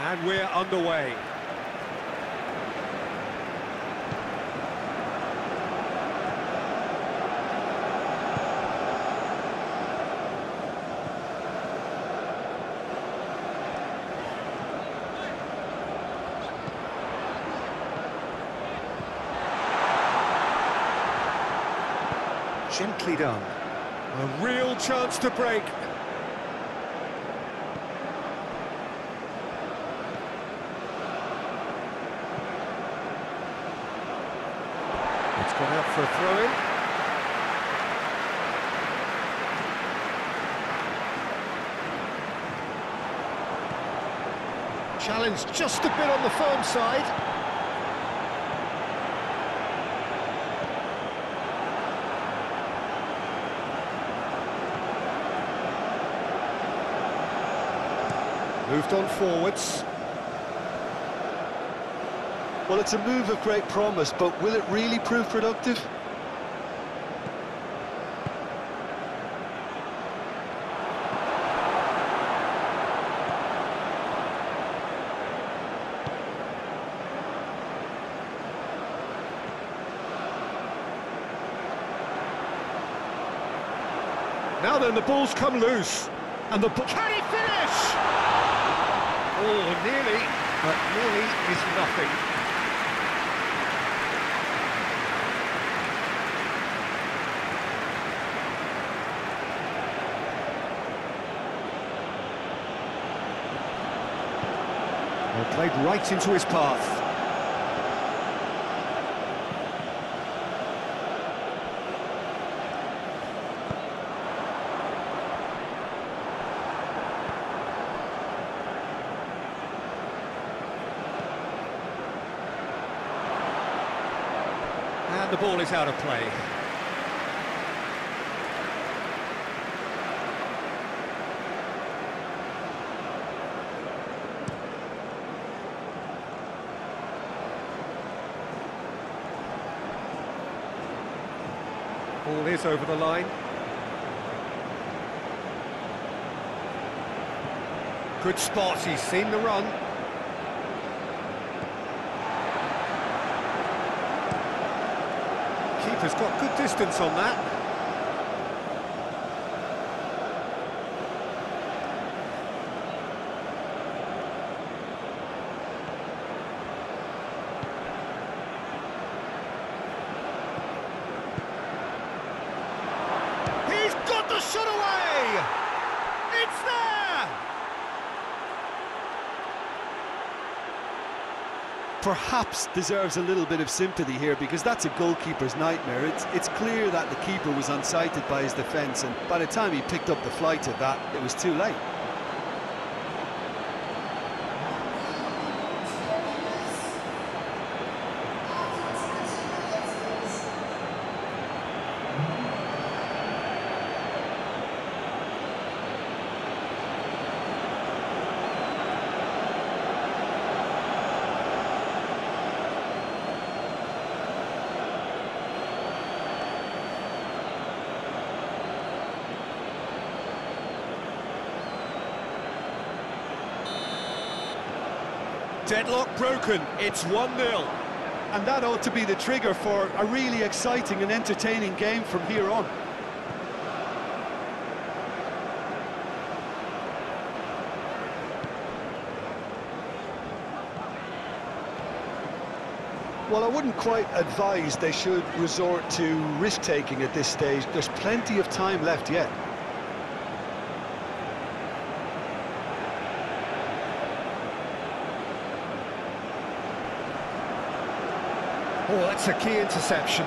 And we're underway. Gently done. A real chance to break. Gone out for a throw-in. Challenge just a bit on the firm side. Moved on forwards. Well, it's a move of great promise, but will it really prove productive? Now then, the ball's come loose. And the. Can he finish? Oh, nearly, but nearly is nothing. Played right into his path. And the ball is out of play. Over the line. Good spot, he's seen the run. Keeper's got good distance on that. He's got the shot away! It's there! Perhaps deserves a little bit of sympathy here because that's a goalkeeper's nightmare. It's, it's clear that the keeper was unsighted by his defence and by the time he picked up the flight of that, it was too late. Deadlock broken, it's 1-0. And that ought to be the trigger for a really exciting and entertaining game from here on. Well, I wouldn't quite advise they should resort to risk-taking at this stage. There's plenty of time left yet. Oh, that's a key interception.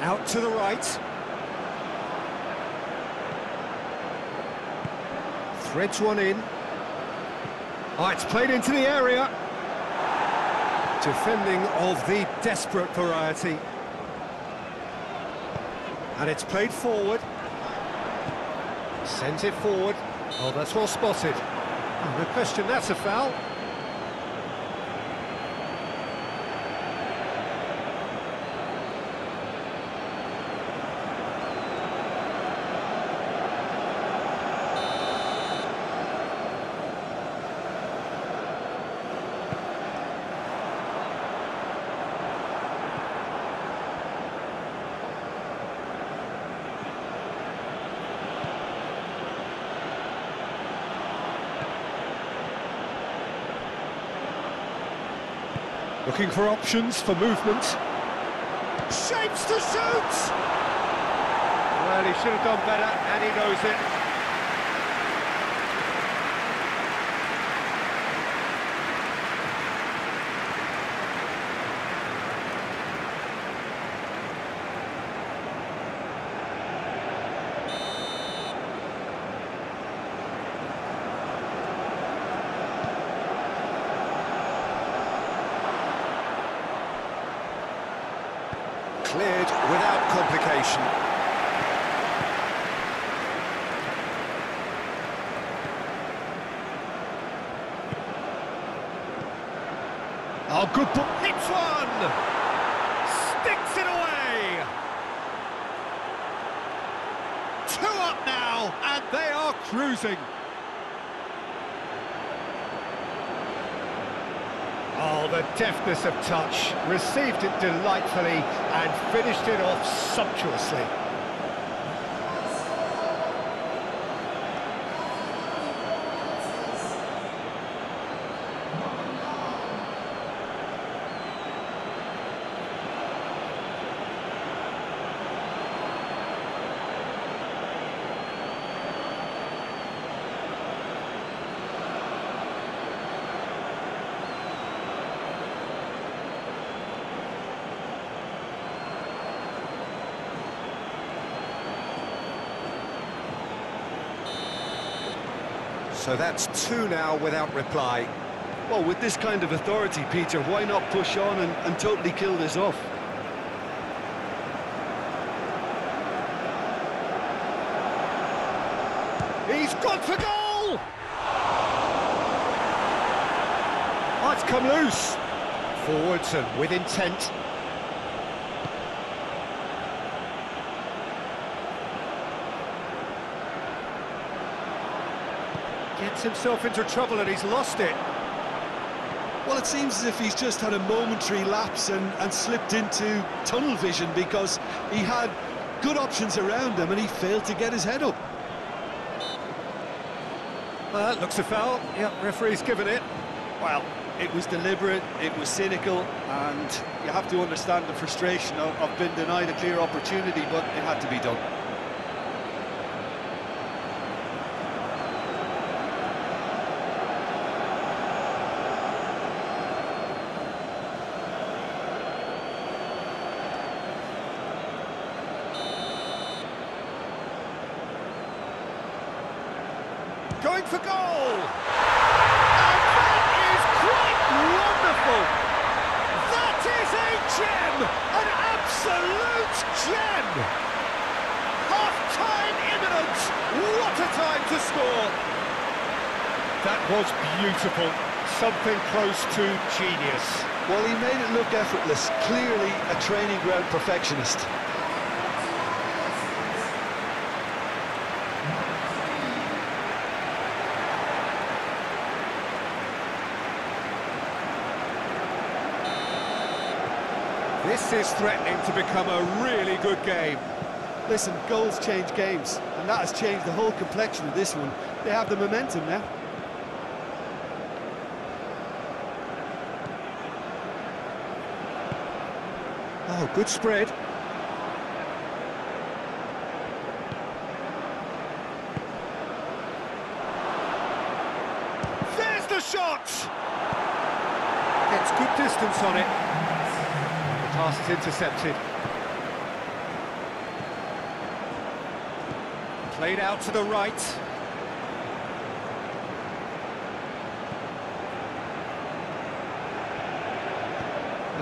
Out to the right. Threads one in. Oh, it's played into the area. Defending of the desperate variety. And it's played forward. Sent it forward. Oh, that's well spotted. No question, that's a foul. Looking for options for movement. Shapes to shoot! Well, he should have done better, and he knows it. Cleared without complication. Oh, good ball. Hits one! Sticks it away! Two up now, and they are cruising. Oh, the deftness of touch. Received it delightfully and finished it off sumptuously. So that's two now without reply. Well, with this kind of authority, Peter, why not push on and, and totally kill this off? He's gone for goal! Oh, it's come loose. Forwards and with intent. Gets himself into trouble and he's lost it. Well, it seems as if he's just had a momentary lapse and, and slipped into tunnel vision because he had good options around him and he failed to get his head up. Well, that looks a foul. Yep, referee's given it. Well, it was deliberate, it was cynical, and you have to understand the frustration of, of being denied a clear opportunity, but it had to be done. Going for goal! And that is quite wonderful! That is a gem! An absolute gem! Half-time imminent! What a time to score! That was beautiful. Something close to genius. Well, he made it look effortless, clearly a training ground perfectionist. This is threatening to become a really good game. Listen, goals change games, and that has changed the whole complexion of this one. They have the momentum now. Oh, good spread. There's the shot! Gets good distance on it. The pass is intercepted. Played out to the right.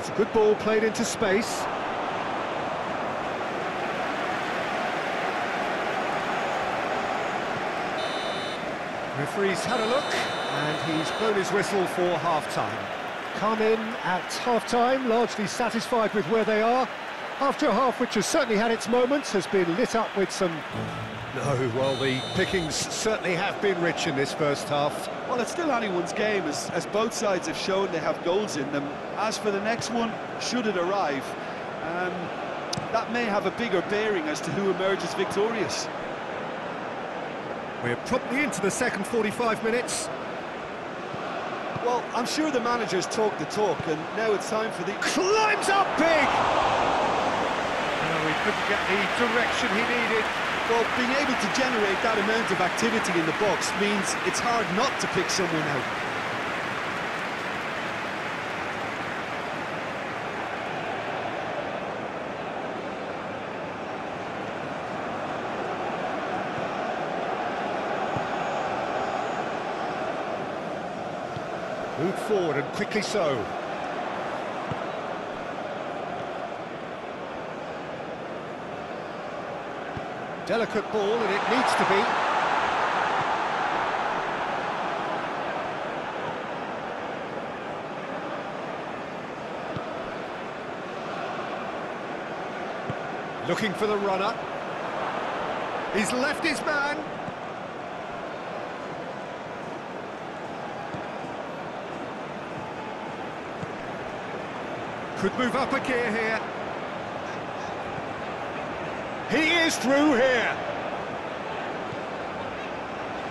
That's a good ball played into space. Referee's had a look, and he's blown his whistle for half-time. Come in at half-time, largely satisfied with where they are. After a half which has certainly had its moments, has been lit up with some... No, well, the pickings certainly have been rich in this first half. Well, it's still anyone's game, as, as both sides have shown they have goals in them. As for the next one, should it arrive, um, that may have a bigger bearing as to who emerges victorious. We're promptly into the second 45 minutes. Well, I'm sure the manager's talked the talk, and now it's time for the... Climbs up big! No, he couldn't get the direction he needed. Well, being able to generate that amount of activity in the box means it's hard not to pick someone out. Moved forward and quickly so. Delicate ball and it needs to be. Looking for the runner. He's left his man. Could move up a gear here. He is through here.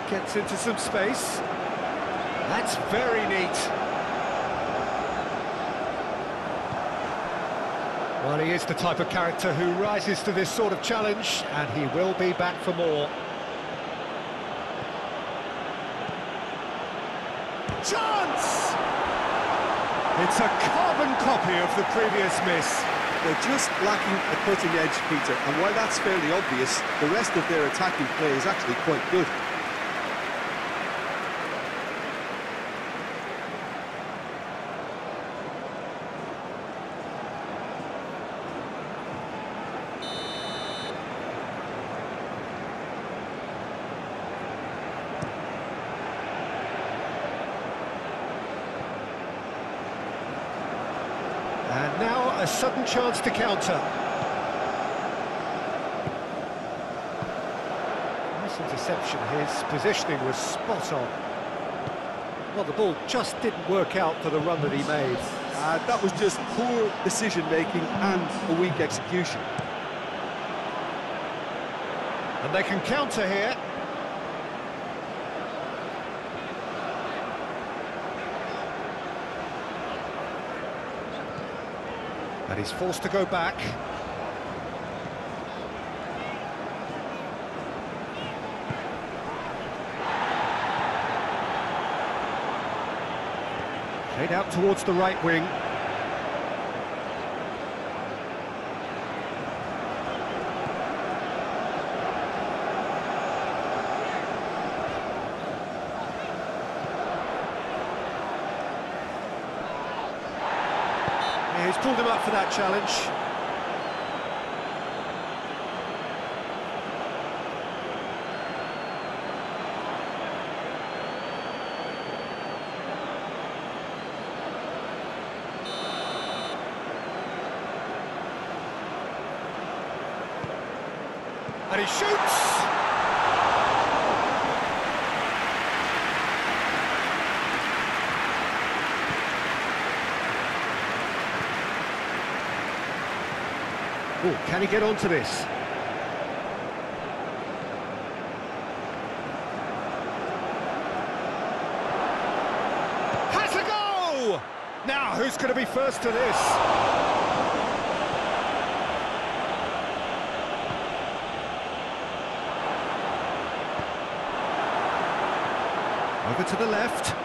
Gets into some space. That's very neat. Well, he is the type of character who rises to this sort of challenge, and he will be back for more. Chance! It's a carbon copy of the previous miss. They're just lacking a cutting edge, Peter, and while that's fairly obvious, the rest of their attacking play is actually quite good. And now a sudden chance to counter. Nice interception. His positioning was spot on. Well, the ball just didn't work out for the run that he made. Uh, that was just poor decision-making and a weak execution. And they can counter here. And he's forced to go back. Played out towards the right wing. Pulled him up for that challenge. And he shoots! Oh, can he get onto this? Has a go! Now, who's going to be first to this? Over to the left,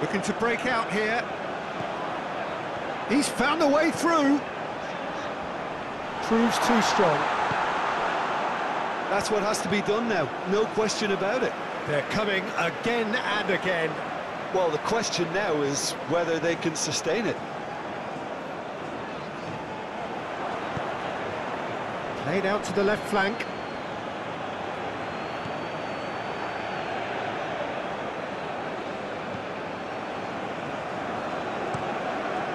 looking to break out here. He's found a way through. Proves too strong. That's what has to be done now, no question about it. They're coming again and again. Well, the question now is whether they can sustain it. Played out to the left flank.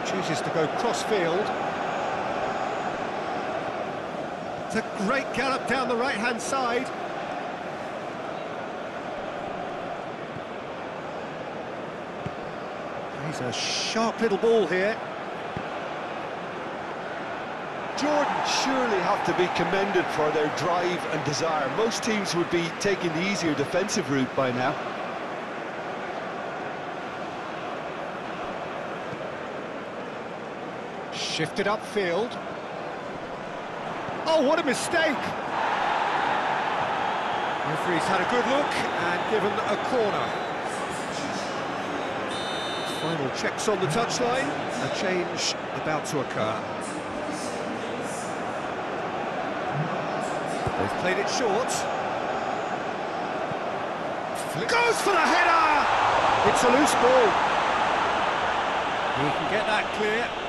Chooses to go cross-field. It's a great gallop down the right-hand side. He's a sharp little ball here. Jordan surely have to be commended for their drive and desire. Most teams would be taking the easier defensive route by now. Shifted upfield. Oh, what a mistake! Referee's had a good look and given a corner. Final checks on the touchline. A change about to occur. They've played it short. Goes for the header! It's a loose ball. He can get that clear.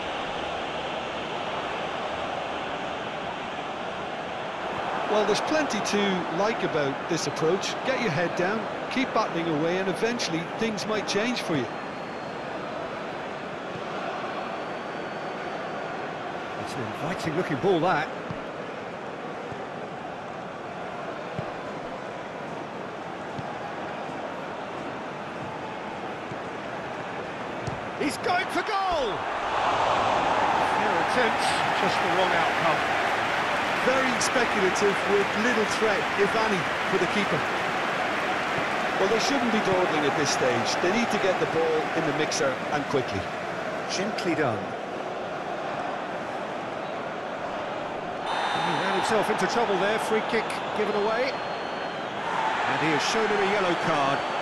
Well, there's plenty to like about this approach. Get your head down, keep battling away, and eventually things might change for you. It's an inviting looking ball, that. He's going for goal! Fair attempt, just the wrong outcome. Very speculative with little threat, if any, for the keeper. Well, they shouldn't be dawdling at this stage. They need to get the ball in the mixer and quickly. Gently done. He ran himself into trouble there, free kick given away. And he has shown him a yellow card.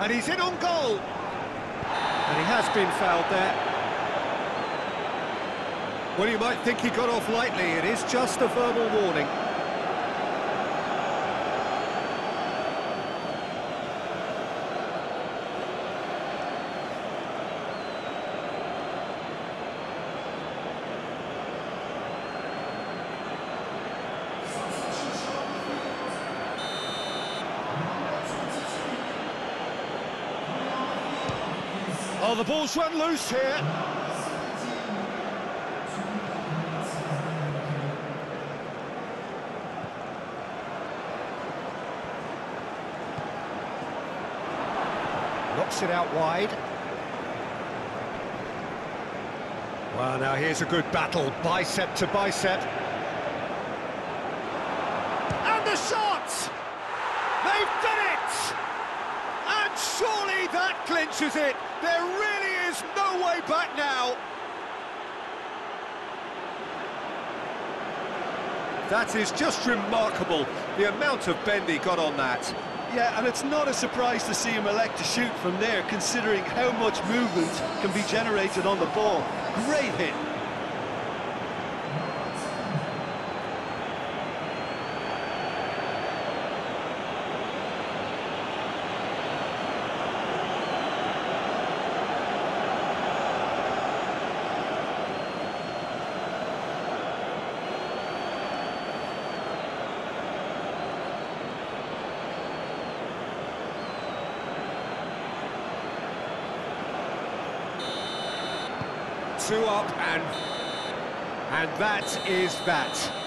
And he's in on goal. And he has been fouled there. Well, you might think he got off lightly. It is just a verbal warning. Oh, the ball's run loose here. Knocks it out wide. Well, now here's a good battle, bicep to bicep. And the shot! They've done it! And surely that clinches it. There really is no way back now. That is just remarkable, the amount of bend he got on that. Yeah, and it's not a surprise to see him elect to shoot from there, considering how much movement can be generated on the ball. Great hit. Two up and and that is that.